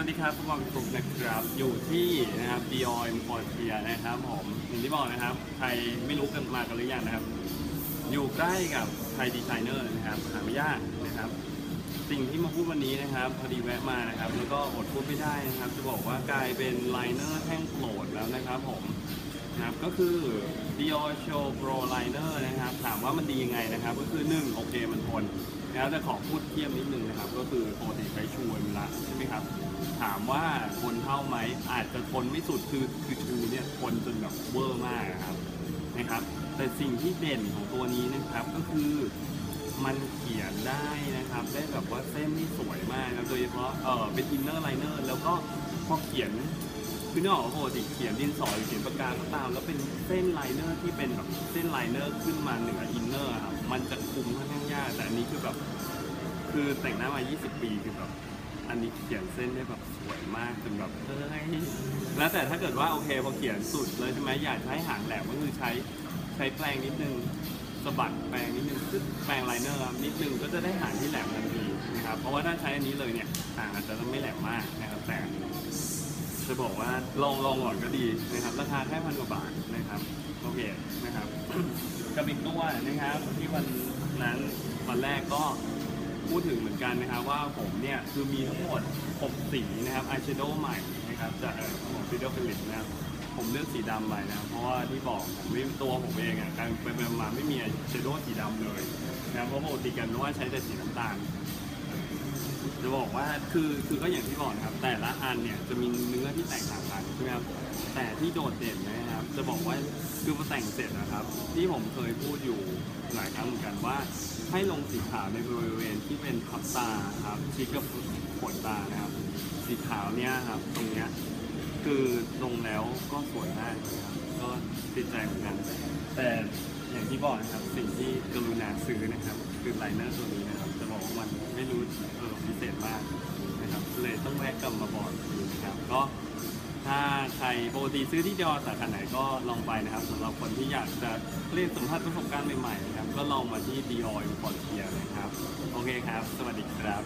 สวัสดีครับพวกราทุกนะครับ อยู่ที่นะครับ d ีออยมพอร์เทียนะครับผมอย่างที่บอกนะครับ ใครไม่รู้กันมากันหรือยังนะครับ อยู่ใกล้กับ Thai designer นะครับหาไม่ยากนะครับ สิ่งที่มาพูดวันนี้นะครับพอดีแวะมานะครับ แล้วก็อดพูดไม่ได้นะครับ จะบอกว่ากลายเป็น liner แท่งโปรดแล้วนะครับผมนะครับก็คือ Diorshow Pro Liner นะครับ ถามว่ามันดียังไงนะครับ ก็คือ 1 โอเคมันทน นะครับแต่ขอพูดเทียบนิดนึงนะครับ ก็คือปกติใช้ Shu Uemura ใช่ไหมครับ ถามว่าทนเท่าไหมอาจจะทนไม่สุดคือคือ Shu เนี่ยทนจนแบบเวอร์มากนะครับนะครับ แต่สิ่งที่เด่นของตัวนี้นะครับก็คือมันเขียนได้นะครับ ได้แบบว่าเส้นที่สวยมากนะโดยเฉพาะเออเป็น inner liner แล้วก็พอเขียนคือนออกว่าปกติเขียนดินสอหรือเขียนปากกาก็ตาม แล้วเป็นเส้น liner ที่เป็นแบบเส้น liner ขึ้นมาเหนือ inner ครับมันจะคุมค่อนข้างยาก อันนี้คือแบบ คือแต่งหน้ามา 20 ปีคือแบบ อันนี้เขียนเส้นได้แบบสวยมากจนแบบเฮ้ยแล้วแต่ถ้าเกิดว่าโอเคพอเขียนสุดเลยใช่ไหมอยากจะให้หางแหลมก็คือใช้ใช้แปรงนิดนึงสะบัดแปรงนิดนึงซึ่งแปรงไลเนอร์นิดนึงก็จะได้หางที่แหลมทันทีนะครับเพราะว่าถ้าใช้อันนี้เลยเนี่ยหางอาจจะไม่แหลมมากนะครับแต่จะบอกว่าลองลองก่อนก็ดีนะครับ ราคาแค่พันกว่าบาทนะครับโอเคนะครับกับอีกตัวนะครับที่วัน นั้นวันแรกก็พูดถึงเหมือนกันนะครับว่าผมเนี่ยคือมีทั้งหมด 6 สีนะครับ eye shadow ใหม่นะครับจากของฟิโดฟิลิปนะครับผมเลือกสีดำไปนะเพราะว่าที่บอกไม่ตัวผมเองอะการไปมาไม่มี shadow สีดำเลยนะเพราะปกติกันว่าใช้แต่สีน้ำตาล จะบอกว่าคือคือก็อย่างที่บอกนะครับ แต่ละอันเนี่ยจะมีเนื้อที่แตกต่างกันใช่ไหมครับแต่ที่โดดเด่นนะครับ จะบอกว่าคือพอแต่งเสร็จนะครับ ที่ผมเคยพูดอยู่หลายครั้งเหมือนกันว่า ให้ลงสีขาวในบริเวณที่เป็นพับตาครับชิดกับขนตานะครับ สีขาวเนี่ยครับ ตรงเนี้ยคือลงแล้วก็สวยมากครับก็ติดใจเหมือนกัน แต่อย่างที่บอกนะครับสิ่งที่กรุณาซื้อนะครับ คือไลเนอร์ตัวนี้นะครับจะบอกว่ามันไม่รู้เออพิเศษมากนะครับเลยต้องแวะกลับมาบอกดูนะครับก็ถ้าใครปกติซื้อที่ Dior สาขาไหนก็ลองไปนะครับสำหรับคนที่อยากจะเรียนสัมผัสประสบการณ์ใหม่ๆนะครับก็ลองมาที่ Dior Emquartier นะครับ โอเคครับ สวัสดีครับ